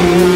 you.